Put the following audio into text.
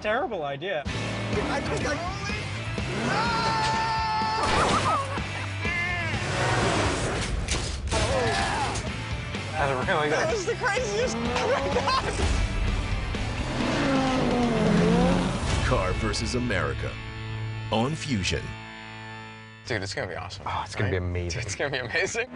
terrible idea. I think I. That's really good. That was the craziest. Car versus America on Fusion. Dude, it's gonna be awesome. Oh, it's gonna be amazing. Dude, it's gonna be amazing.